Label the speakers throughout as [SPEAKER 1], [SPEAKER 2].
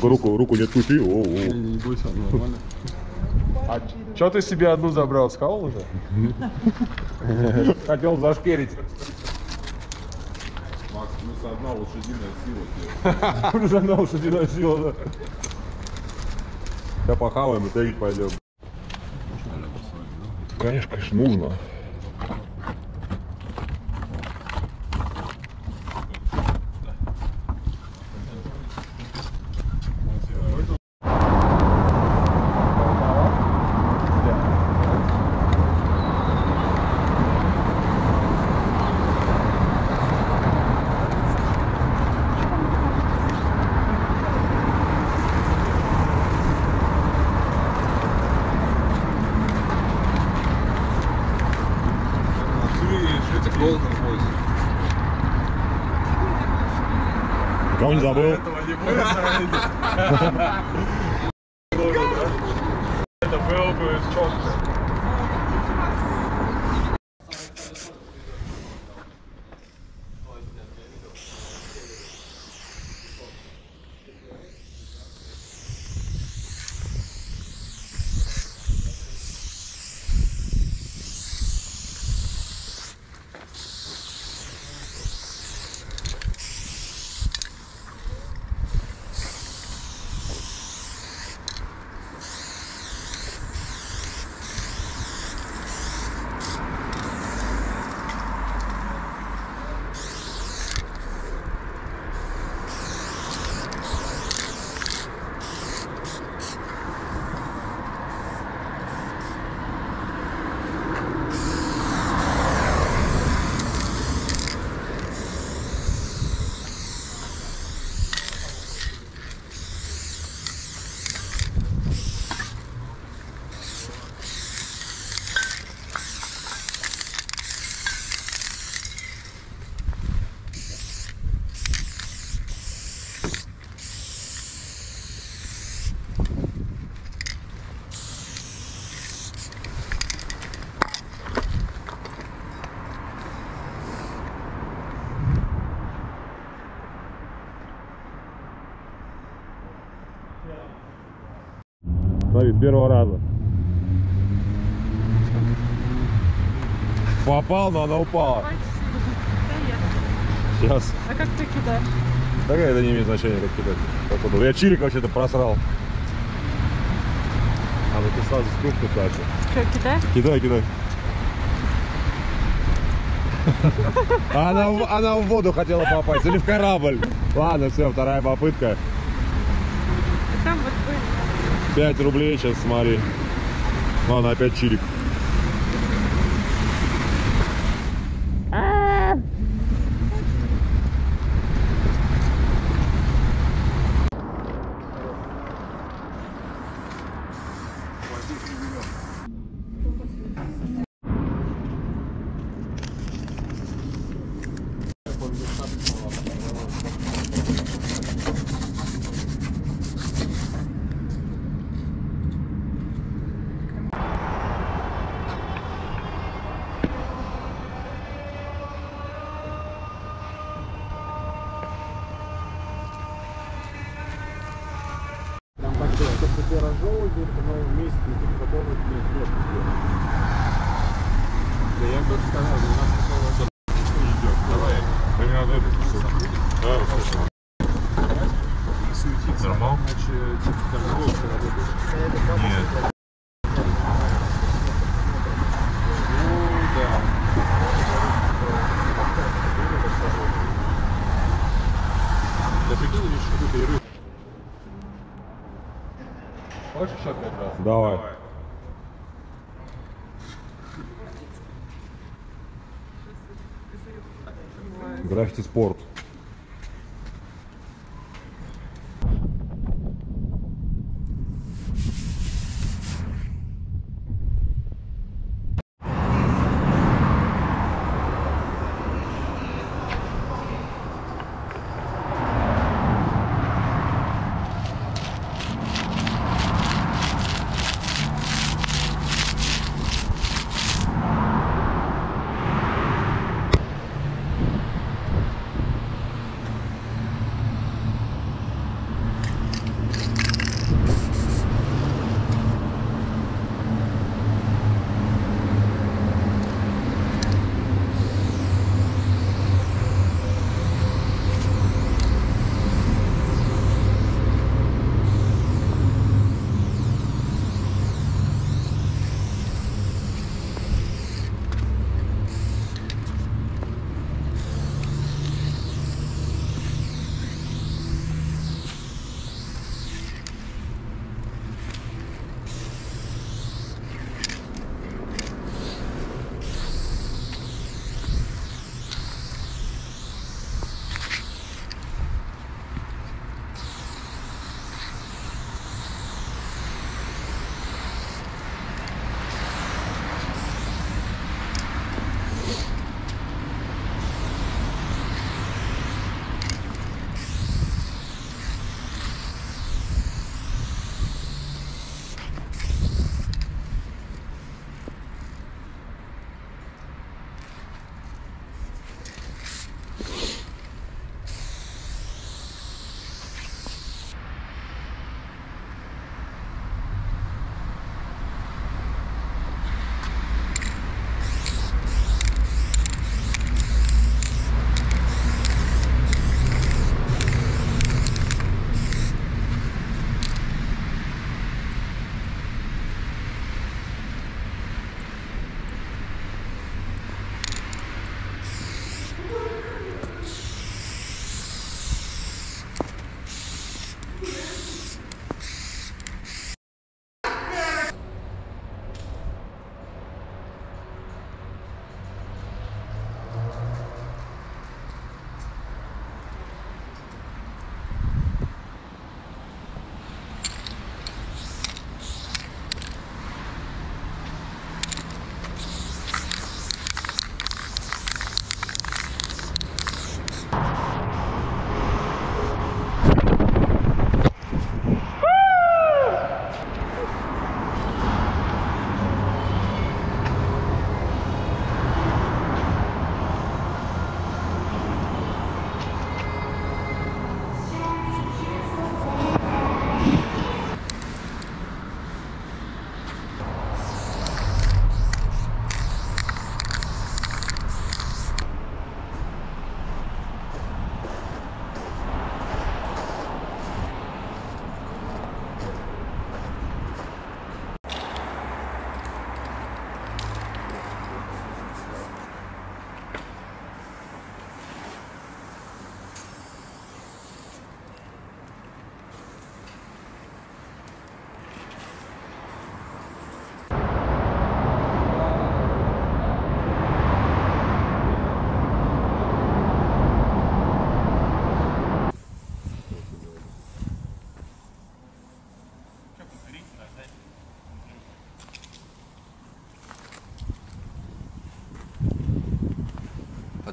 [SPEAKER 1] Только руку, руку не открути. О, о.
[SPEAKER 2] Не бойся, нормально. А что ты себе одну забрал? Схавал уже?
[SPEAKER 1] Хотел зашкерить.
[SPEAKER 3] Макс, плюс одна лошадиная сила.
[SPEAKER 1] Уже одна лошадиная сила, да. Сейчас похаваем и тегить пойдем. Конечно, конечно, нужно. Кого не забыл?
[SPEAKER 2] Это было бы четко.
[SPEAKER 1] Смотри, с первого раза. Попал, но она упала. Сейчас.
[SPEAKER 4] А как ты кидаешь?
[SPEAKER 1] Так это не имеет значения, как кидать. Как удобно. Я чирик вообще-то просрал. А ну ты сразу с кружку дальше.
[SPEAKER 4] Что, кидаешь?
[SPEAKER 1] Кидай, кидай. Она, в- она в воду хотела попасть или в корабль. Ладно, все, вторая попытка.
[SPEAKER 4] Там вот.
[SPEAKER 1] 5 рублей сейчас, смотри. Ладно, опять чирик.
[SPEAKER 2] Там так было, то, что ты разжевываешь, это на новом месте, и ты потом вот нет, нет, нет. Да я бы сказал, у нас такого идет. Давай.
[SPEAKER 1] Да не надо это слушать. Да, слушай.
[SPEAKER 2] Не суетиться.
[SPEAKER 1] Нормал?
[SPEAKER 2] Иначе типа там лучше работает.
[SPEAKER 1] Нет.
[SPEAKER 2] Ну, да. Да прикинь, видишь, какой-то и рыб. Хочешь еще раз?
[SPEAKER 1] Давай. Граффити спорт.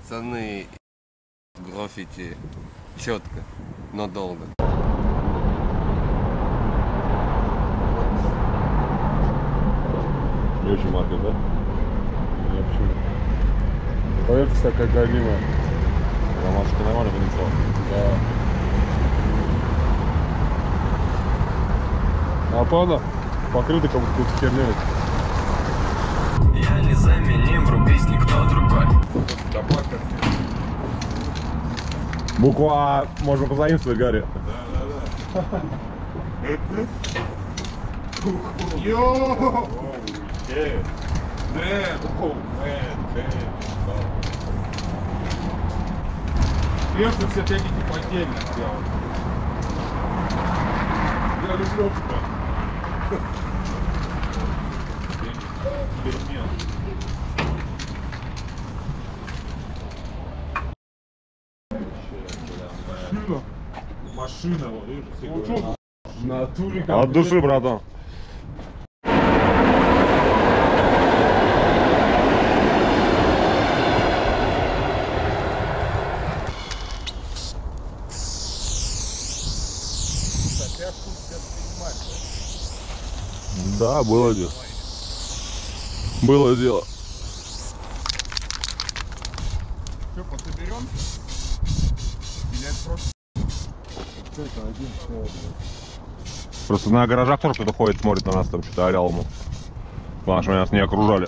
[SPEAKER 5] Пацаны, граффити четко, но долго.
[SPEAKER 1] Не очень маркет, да? Не почему. Поверьте, такая галимая. Ромашка нормально вынесла. Да. А она покрыта как будто херней.
[SPEAKER 6] Я незаменим, врубись никто другой
[SPEAKER 1] Буква А можно позаимствовать, Гарри.
[SPEAKER 2] Конечно, все техники поддельно сделаны. Я люблю тебя. Машина, вот видишь. В натуре как
[SPEAKER 1] От души, братан. Да, было дело. Было дело.
[SPEAKER 2] Что, пособерем? Или это просто...
[SPEAKER 1] Просто на гаражах кто-то ходит, смотрит на нас, там что-то орал ему. Потому что нас не окружали.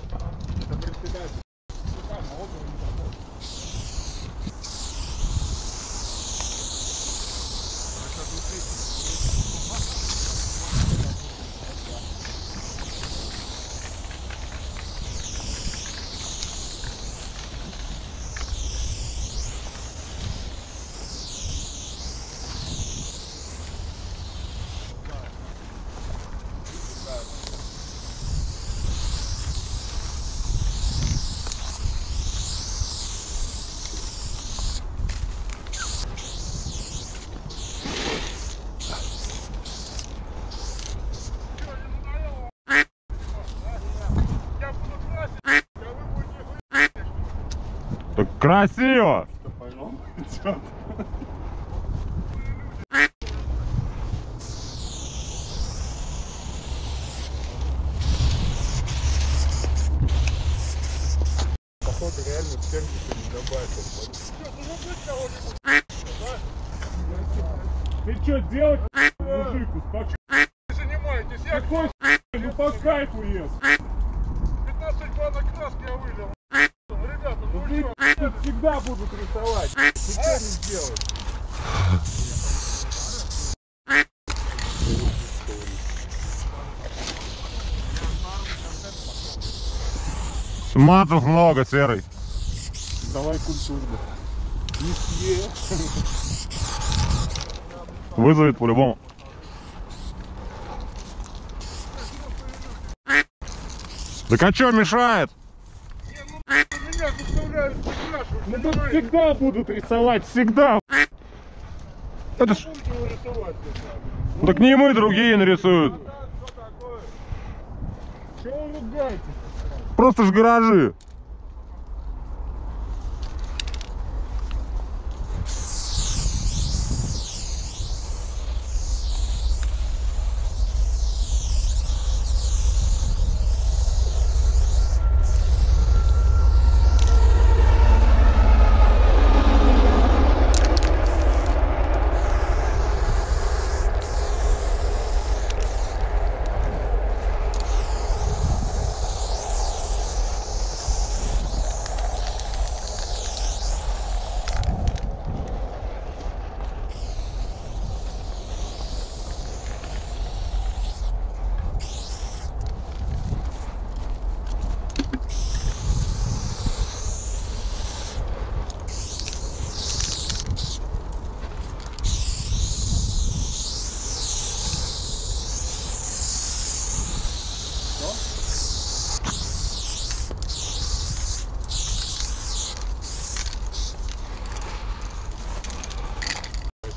[SPEAKER 1] Так красиво!
[SPEAKER 2] Походу реально стенки не добавил. Ты что делать, мужик, успокойся. Занимаетесь, я какой ну по кайфу ес. 15 банок краски я вылил. Ребята, ну вы тут всегда будут рисовать. Ничего не сделать.
[SPEAKER 1] Матов много, серый.
[SPEAKER 2] Давай культурно.
[SPEAKER 1] Вызовет по-любому. Так а что мешает?
[SPEAKER 7] Ну тут всегда будут рисовать, всегда.
[SPEAKER 1] Это ж... Ну Так не мы, другие нарисуют.
[SPEAKER 2] Чего вы ругаетесь?
[SPEAKER 1] Просто ж гаражи.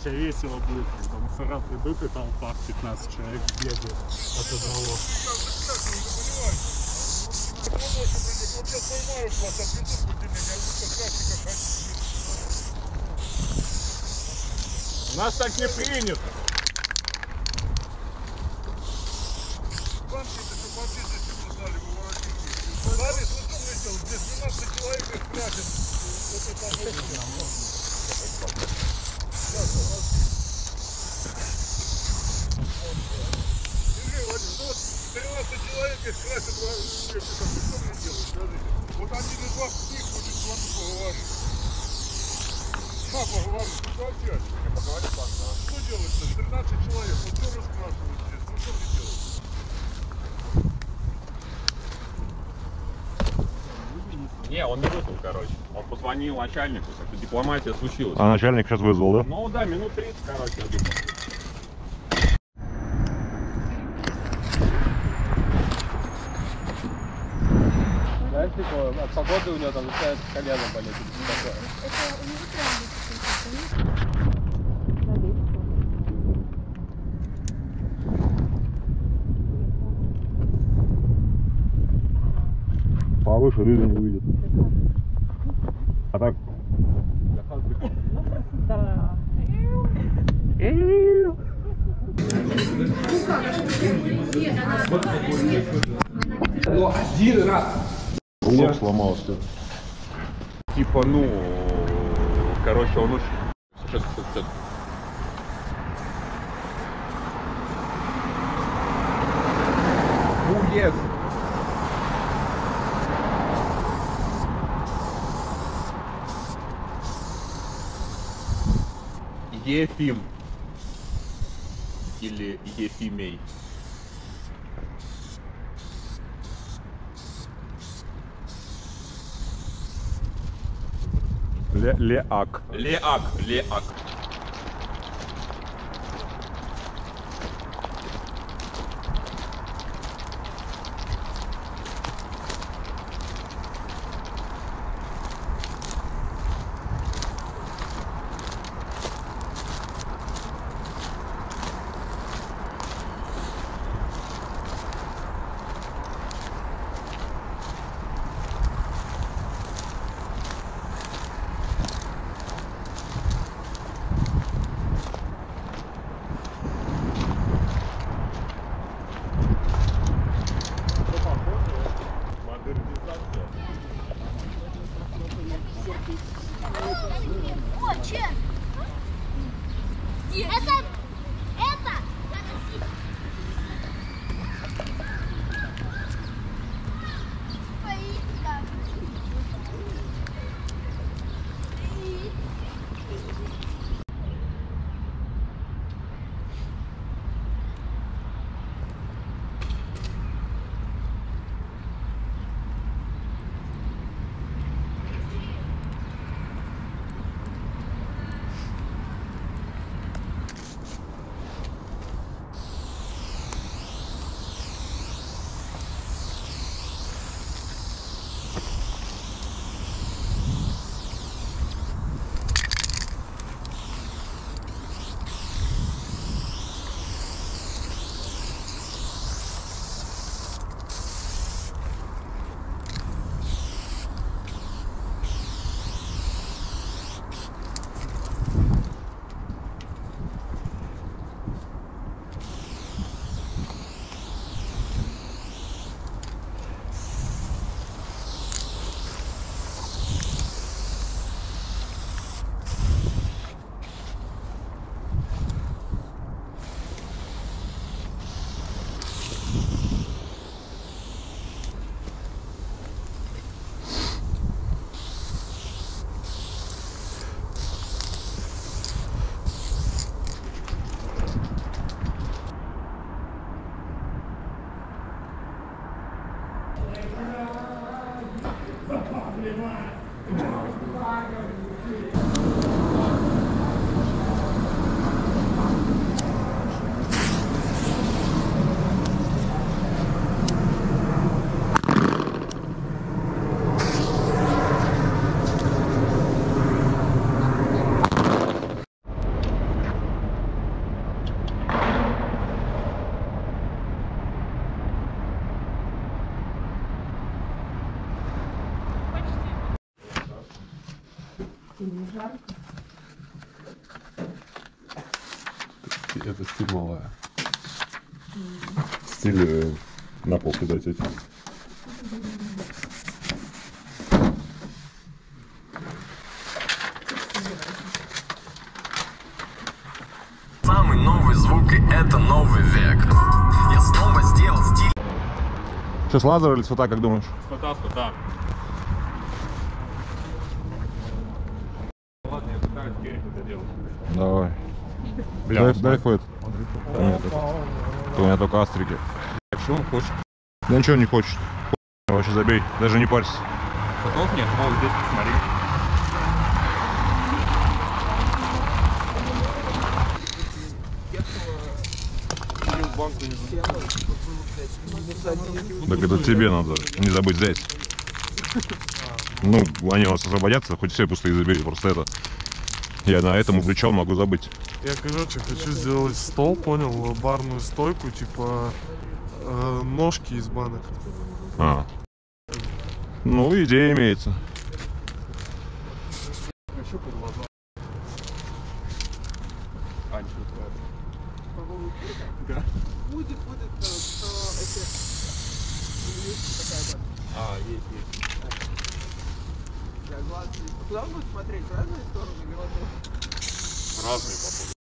[SPEAKER 7] Вообще весело будет, когда мусора придут и толпа в 15 человек бегает от одного. Вот я поймаю вас, отвезу в отделение, а вы как раз как
[SPEAKER 2] У нас так не принято.
[SPEAKER 7] Банки, это что поблизости вы знали, вы воротники. Борис, ну что мне делать? Здесь 12 человек их красят. Вот это вот. Держи, Вадим, ну вот 13 человек их красят в лесу, там, что мне делать, скажите? Вот один из вас них будет с вами поговорить. На, поговорить, что опять? Что делать-то? 13 человек, вот все раскрашивают здесь, ну что мне делать?
[SPEAKER 8] Не, он не вызвал, короче. Он позвонил начальнику, как дипломатия случилась.
[SPEAKER 1] А начальник сейчас вызвал, да?
[SPEAKER 8] Ну да, минут 30, короче, я думаю.
[SPEAKER 2] Знаешь, типа, от погоды у него там начинает колено болеть. что.
[SPEAKER 9] Это у него прям
[SPEAKER 1] Повыше люди А так,
[SPEAKER 9] Да.
[SPEAKER 1] лоб сломался.
[SPEAKER 8] Типа, ну, короче, он очень... Сейчас, сейчас, сейчас. Уез. Ефим. Или Ефимей.
[SPEAKER 1] Ле Леак.
[SPEAKER 8] Леак, Леак.
[SPEAKER 10] Это
[SPEAKER 11] стиль малая.
[SPEAKER 1] Стиль э, на пол кидать эти.
[SPEAKER 6] Самый новый звук и это новый век Я снова сделал стиль
[SPEAKER 1] Что, с лазера или с фото, как думаешь?
[SPEAKER 11] Фото, фото. Ладно, я пытаюсь теперь это делать.
[SPEAKER 1] Давай.
[SPEAKER 11] Бля,
[SPEAKER 1] дай, дай фэт. У меня только- У меня только астрики.
[SPEAKER 11] Что он хочет?
[SPEAKER 1] Да ничего не хочет. Вообще забей, даже не парься.
[SPEAKER 11] Фотов нет, но здесь посмотри.
[SPEAKER 1] Так это тебе надо не забыть взять. Ну, они у вас освободятся, хоть все пустые забери, просто это. Я на этом увлечен, могу забыть.
[SPEAKER 12] Я, короче, хочу сделать стол, понял, барную стойку, типа э, ножки из банок.
[SPEAKER 1] А. Ну, идея имеется.
[SPEAKER 11] А, есть, есть.
[SPEAKER 8] Куда он будет смотреть? В разные стороны или в?
[SPEAKER 11] Разные, походу.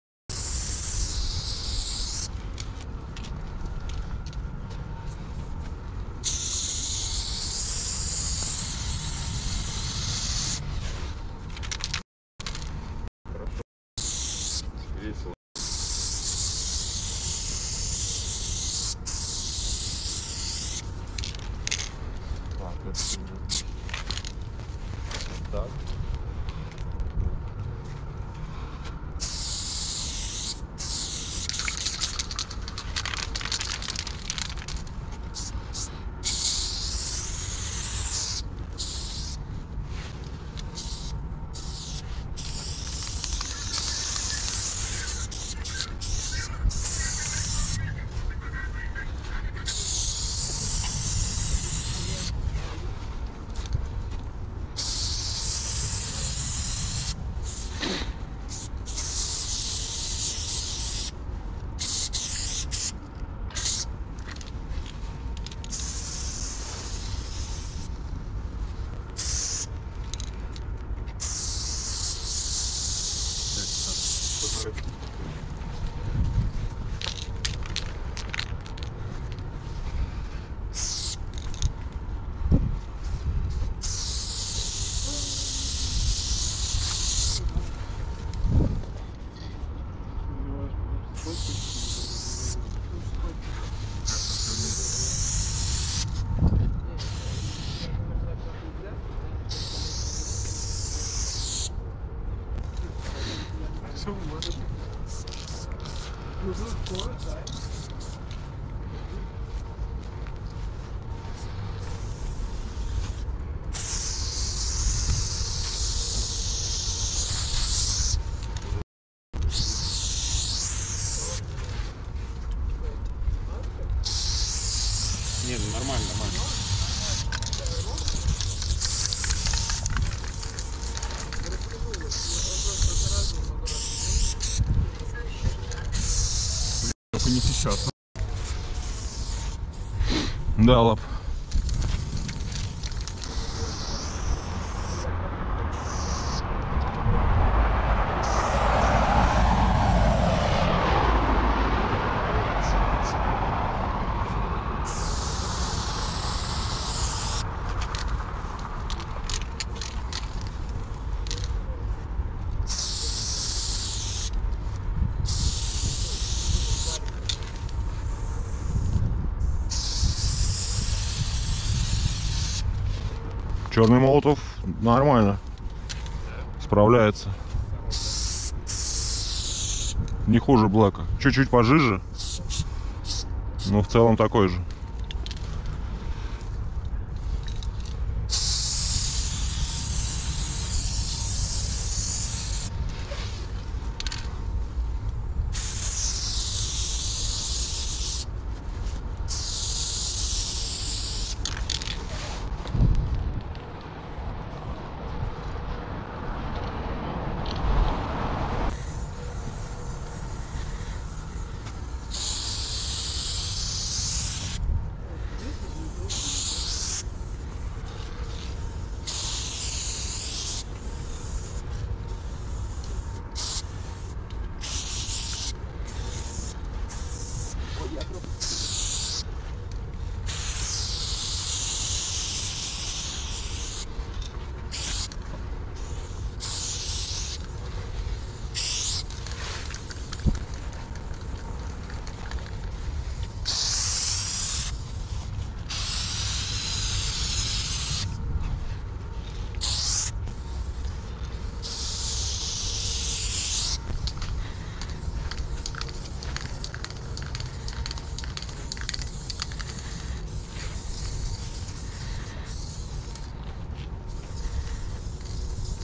[SPEAKER 1] Да, Черный молотов нормально. Справляется. Не хуже Блэка. Чуть-чуть пожиже. Но в целом такой же.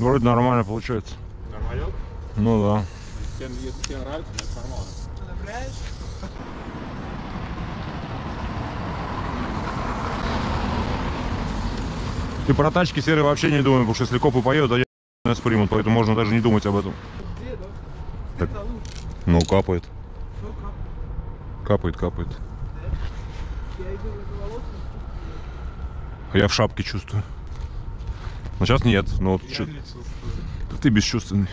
[SPEAKER 1] Вроде нормально получается.
[SPEAKER 8] Нормально?
[SPEAKER 1] Ну да.
[SPEAKER 8] Если тебе- нравится, значит нормально.
[SPEAKER 1] Ты про тачки серые вообще не думай, потому что если копы поедут, они нас примут, поэтому можно даже не думать об этом. Так, ну, капает. Капает, капает. А Я в шапке чувствую. Но сейчас нет, но вот чё- ты бесчувственный.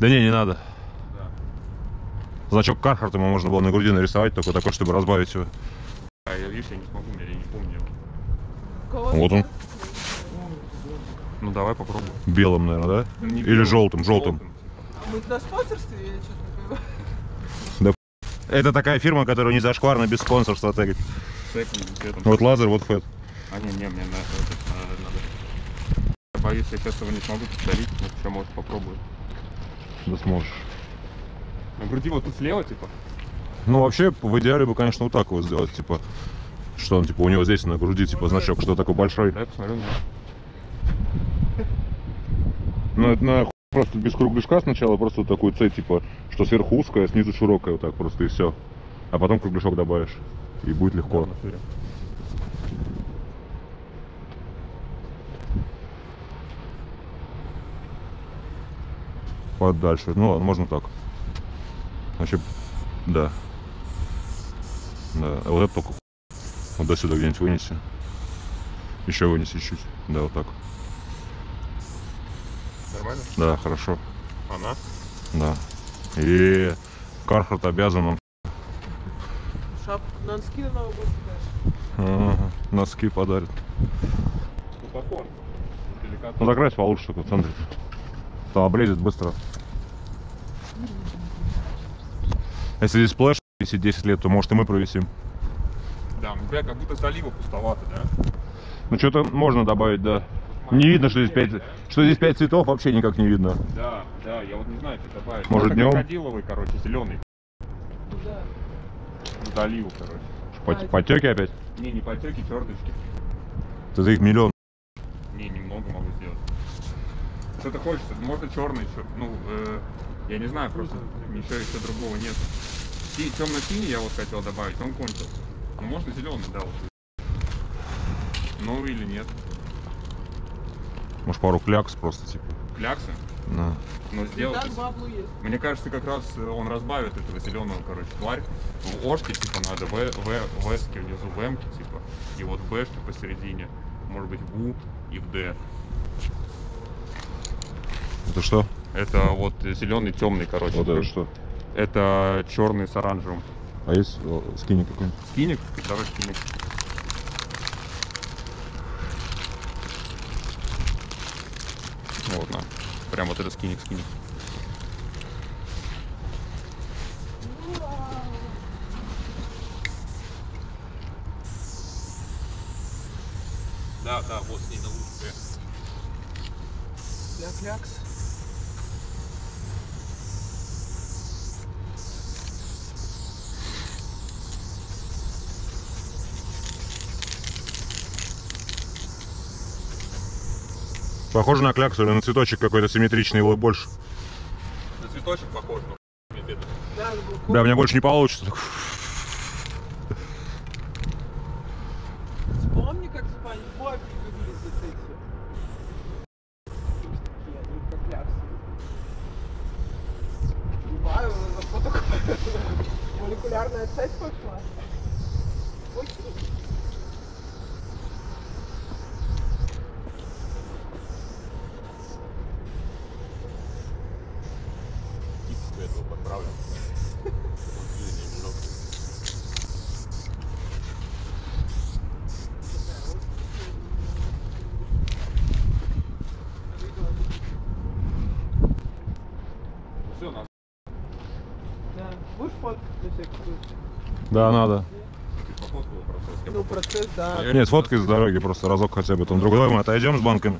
[SPEAKER 1] Да не, не надо. Значок Кархарта ему можно было на груди нарисовать, только такой, чтобы разбавить его.
[SPEAKER 8] А я, видишь, я не смогу, я не помню.
[SPEAKER 1] Вот он,
[SPEAKER 8] Ну давай попробуем.
[SPEAKER 1] белым, наверное, да? Или желтым, желтым.
[SPEAKER 11] Мы на спонсорстве, я что-то не понимаю.
[SPEAKER 1] Это такая фирма, которая не зашкварна без спонсорства тегать.
[SPEAKER 8] С этим.
[SPEAKER 1] Вот лазер, вот фэт.
[SPEAKER 8] А не, не, мне на, надо. Я боюсь, я сейчас его не смогу повторить, но еще может попробую.
[SPEAKER 1] Да сможешь.
[SPEAKER 8] На груди вот тут слева, типа.
[SPEAKER 1] Ну, вообще, в идеале бы, конечно, вот так вот сделать, типа, что он, типа, у него здесь на груди, типа, значок, что такой большой.
[SPEAKER 8] Дай посмотрю на
[SPEAKER 1] Ну, это на хуй просто без кругляшка сначала, просто такую цепь, типа, что сверху узкая, снизу широкая, вот так просто, и все. А потом кругляшок добавишь, и будет легко.
[SPEAKER 8] натуре.
[SPEAKER 1] Подальше. Ну ладно, можно так. Вообще, да. Да, а вот это только вот до сюда где-нибудь вынеси. Еще вынеси чуть. Да, вот так.
[SPEAKER 8] Нормально?
[SPEAKER 1] Да, хорошо.
[SPEAKER 8] Она?
[SPEAKER 1] Да. И Carhartt обязан нам
[SPEAKER 11] Носки на Новый год
[SPEAKER 1] ага, носки.
[SPEAKER 8] Деликатно.
[SPEAKER 1] Ну закрась получше только в центре. Там облезет быстро. Если здесь сплэш висит 10 лет, то может и мы провисим.
[SPEAKER 8] Да, у тебя как будто залива пустовато, да?
[SPEAKER 1] Ну что-то можно добавить, да. Не видно, что здесь 5, что здесь 5 цветов, вообще никак не видно.
[SPEAKER 8] Да, да, я вот не знаю, что добавить.
[SPEAKER 1] Может,
[SPEAKER 8] Можно
[SPEAKER 1] днём?
[SPEAKER 8] крокодиловый, короче, зеленый.
[SPEAKER 11] Да.
[SPEAKER 8] Заливу, короче.
[SPEAKER 1] Пот- Потеки опять.
[SPEAKER 8] Не, не потеки, черточки.
[SPEAKER 1] Ты за их миллион.
[SPEAKER 8] Не, немного могу сделать. Что-то хочется, можно черный, чё- ну, э, я не знаю, просто ничего еще другого нет. темно-синий я вот хотел добавить, он кончился. Ну, можно зеленый, да, вот. Новый или нет?
[SPEAKER 1] Может пару клякс просто типа.
[SPEAKER 8] Кляксы?
[SPEAKER 1] На.
[SPEAKER 8] Но сделать... Мне кажется, как раз э, он разбавит этого зеленого, короче, тварь. В Ошке, типа, надо, в, в, в Эске внизу в Эмке, типа, и вот в Бшке посередине. Может быть, в У и в Д.
[SPEAKER 1] Это что?
[SPEAKER 8] Это вот зеленый темный, короче.
[SPEAKER 1] Вот это что?
[SPEAKER 8] Это черный с оранжевым.
[SPEAKER 1] А есть э, скини какой-нибудь?
[SPEAKER 8] Скиник? Давай скиник. Вот, на. Прям вот это скиник, скиник. Да, да, вот с ней на лучше.
[SPEAKER 11] Для
[SPEAKER 1] Похоже на кляксу или на цветочек какой-то симметричный, его больше.
[SPEAKER 8] На цветочек похож, но
[SPEAKER 11] Да,
[SPEAKER 1] у меня больше не получится.
[SPEAKER 11] Вспомни, как Спанч Боб выглядит эти. Такие, ну, как кляксы. Ебаю, за что такое? Молекулярная цепь пошла. Окей.
[SPEAKER 8] этого подправлю. Все, на
[SPEAKER 11] Да. Будешь фоткать на всякий случай?
[SPEAKER 1] Да, надо.
[SPEAKER 11] Ну, процесс, да.
[SPEAKER 1] Нет, сфоткай с дороги просто разок хотя бы. Там другой мы отойдем с банками.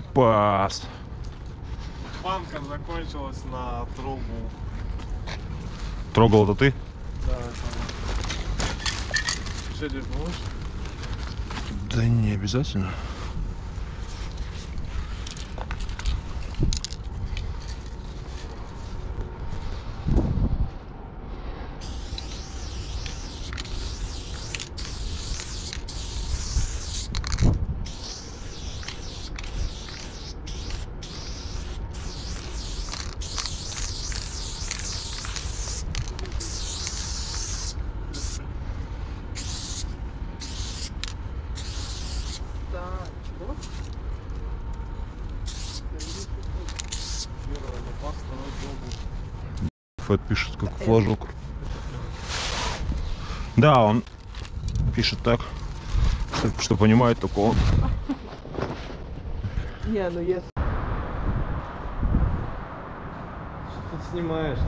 [SPEAKER 1] Пас.
[SPEAKER 12] Банка закончилась на трубу.
[SPEAKER 1] Трогал это ты?
[SPEAKER 12] Да, это... Что?
[SPEAKER 1] Да не обязательно.
[SPEAKER 11] Да, чего?
[SPEAKER 12] Первый запас, второй добрый.
[SPEAKER 1] Фэт пишет как флажок. Да, он пишет так, что, что понимает только он.
[SPEAKER 11] Не, ну если... Что ты снимаешь?